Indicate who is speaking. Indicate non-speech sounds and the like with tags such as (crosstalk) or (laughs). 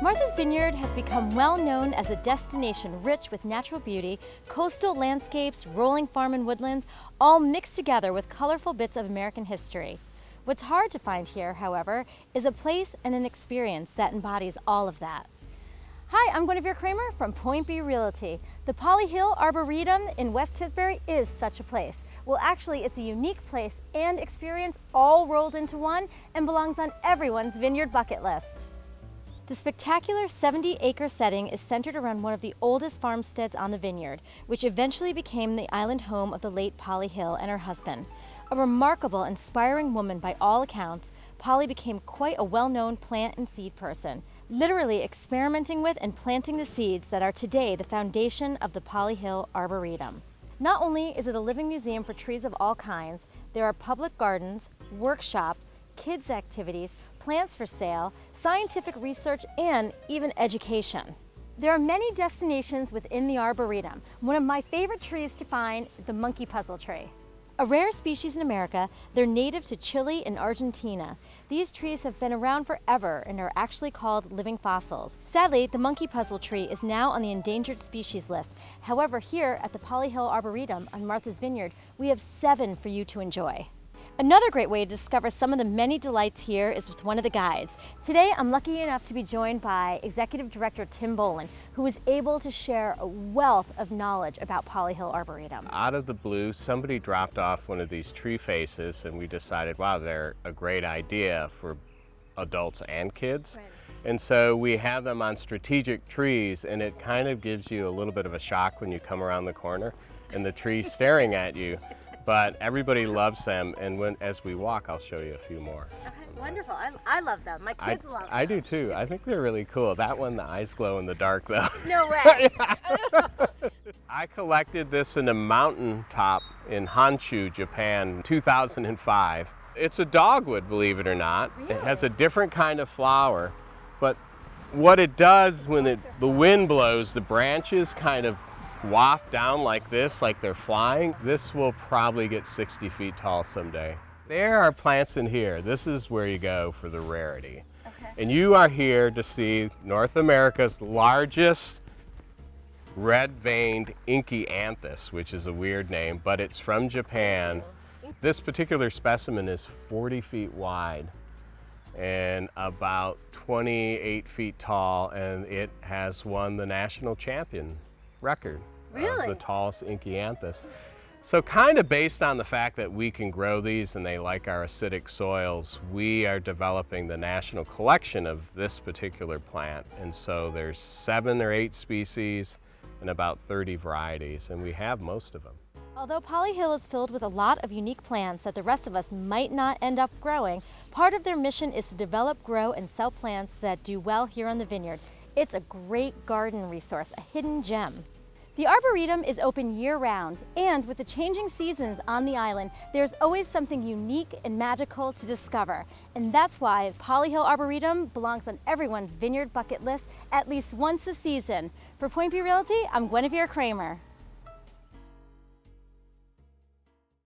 Speaker 1: Martha's Vineyard has become well known as a destination rich with natural beauty, coastal landscapes, rolling farm and woodlands, all mixed together with colorful bits of American history. What's hard to find here, however, is a place and an experience that embodies all of that. Hi, I'm Guinevere Cramer from Point B Realty. The Polly Hill Arboretum in West Tisbury is such a place. Well, actually, it's a unique place and experience all rolled into one and belongs on everyone's vineyard bucket list. The spectacular 70 acre setting is centered around one of the oldest farmsteads on the vineyard, which eventually became the island home of the late Polly Hill and her husband. A remarkable, inspiring woman by all accounts, Polly became quite a well known plant and seed person, literally experimenting with and planting the seeds that are today the foundation of the Polly Hill Arboretum. Not only is it a living museum for trees of all kinds, there are public gardens, workshops, kids activities, plants for sale, scientific research, and even education. There are many destinations within the Arboretum. One of my favorite trees to find the monkey puzzle tree. A rare species in America, they're native to Chile and Argentina. These trees have been around forever and are actually called living fossils. Sadly, the monkey puzzle tree is now on the endangered species list. However, here at the Polly Hill Arboretum on Martha's Vineyard, we have seven for you to enjoy. Another great way to discover some of the many delights here is with one of the guides. Today, I'm lucky enough to be joined by Executive Director Tim Boland, was able to share a wealth of knowledge about Polly Hill Arboretum.
Speaker 2: Out of the blue, somebody dropped off one of these tree faces and we decided, wow, they're a great idea for adults and kids. Right. And so we have them on strategic trees and it kind of gives you a little bit of a shock when you come around the corner and the tree's (laughs) staring at you but everybody loves them. And when as we walk, I'll show you a few more.
Speaker 1: Okay, wonderful. I, I love them. My kids
Speaker 2: I,
Speaker 1: love them.
Speaker 2: I do too. I think they're really cool. That one, the eyes glow in the dark though.
Speaker 1: No (laughs) way.
Speaker 2: I collected this in a mountaintop in Honshu, Japan, 2005. It's a dogwood, believe it or not.
Speaker 1: Really?
Speaker 2: It has a different kind of flower, but what it does when it, the wind blows, the branches kind of waft down like this, like they're flying, this will probably get 60 feet tall someday. There are plants in here. This is where you go for the rarity. Okay. And you are here to see North America's largest red-veined Enkianthus, which is a weird name, but it's from Japan. This particular specimen is 40 feet wide and about 28 feet tall, and it has won the national champion record uh,
Speaker 1: really?
Speaker 2: of the tallest Enkianthus. So kind of based on the fact that we can grow these and they like our acidic soils, we are developing the national collection of this particular plant. And so there's seven or eight species and about 30 varieties, and we have most of them.
Speaker 1: Although Polly Hill is filled with a lot of unique plants that the rest of us might not end up growing, part of their mission is to develop, grow, and sell plants that do well here on the vineyard it's a great garden resource, a hidden gem. The Arboretum is open year-round, and with the changing seasons on the island, there's always something unique and magical to discover. And that's why Polly Hill Arboretum belongs on everyone's vineyard bucket list at least once a season. For Point B Realty, I'm Guinevere Cramer.